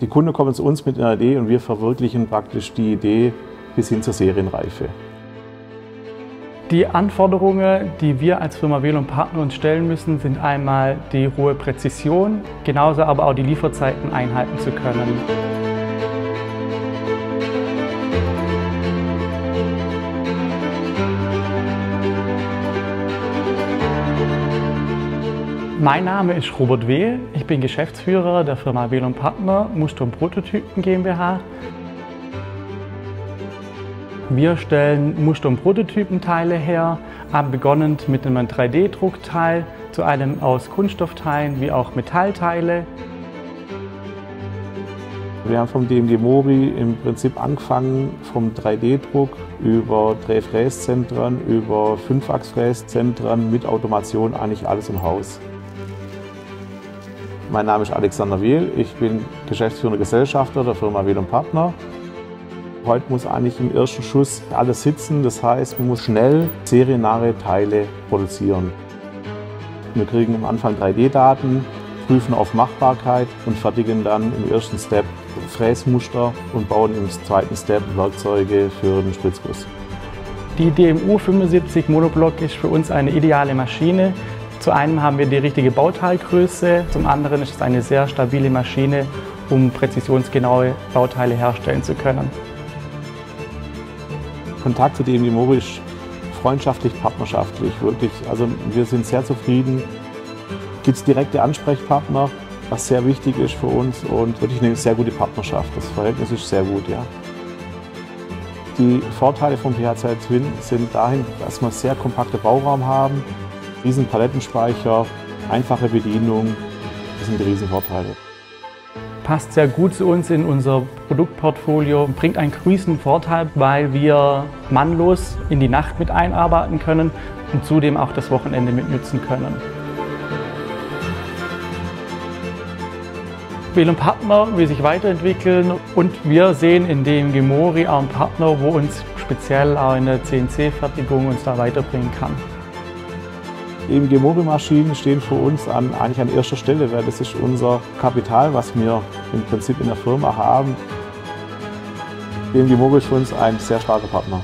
Die Kunden kommen zu uns mit einer Idee und wir verwirklichen praktisch die Idee bis hin zur Serienreife. Die Anforderungen, die wir als Firma Velum Partner uns stellen müssen, sind einmal die hohe Präzision, genauso aber auch die Lieferzeiten einhalten zu können. Mein Name ist Robert Wehl. Ich bin Geschäftsführer der Firma Velum Partner Muster- und Prototypen GmbH. Wir stellen Muster- und Prototypenteile her, begonnen mit einem 3D-Druckteil zu einem aus Kunststoffteilen wie auch Metallteile. Wir haben vom DMG Mori im Prinzip angefangen vom 3D-Druck über Drehfräszentren, über Fünfachsfräszentren mit Automation eigentlich alles im Haus. Mein Name ist Alexander Wehl, ich bin geschäftsführender Gesellschafter der Firma Wehl Partner. Heute muss eigentlich im ersten Schuss alles sitzen, das heißt, man muss schnell seriennahe Teile produzieren. Wir kriegen am Anfang 3D-Daten, prüfen auf Machbarkeit und fertigen dann im ersten Step Fräsmuster und bauen im zweiten Step Werkzeuge für den Spritzguss. Die DMU 75 Monoblock ist für uns eine ideale Maschine, zu einem haben wir die richtige Bauteilgröße, zum anderen ist es eine sehr stabile Maschine, um präzisionsgenaue Bauteile herstellen zu können. Kontakt zu dem Immobil ist freundschaftlich, partnerschaftlich, wirklich. Also wir sind sehr zufrieden. Gibt es direkte Ansprechpartner, was sehr wichtig ist für uns und wirklich eine sehr gute Partnerschaft. Das Verhältnis ist sehr gut, ja. Die Vorteile vom PHZ Twin sind dahin, dass wir sehr kompakte Bauraum haben, riesen Palettenspeicher, einfache Bedienung, das sind Riesenvorteile. Passt sehr gut zu uns in unser Produktportfolio, bringt einen größten Vorteil, weil wir mannlos in die Nacht mit einarbeiten können und zudem auch das Wochenende mitnützen können. Velum Partner will sich weiterentwickeln und wir sehen in dem Gemori auch einen Partner, wo uns speziell auch in der CNC-Fertigung uns da weiterbringen kann. Eben Gemori-Maschinen stehen für uns an, eigentlich an erster Stelle, weil das ist unser Kapital, was wir im Prinzip in der Firma haben. EMG Mogul ist für uns ein sehr starker Partner.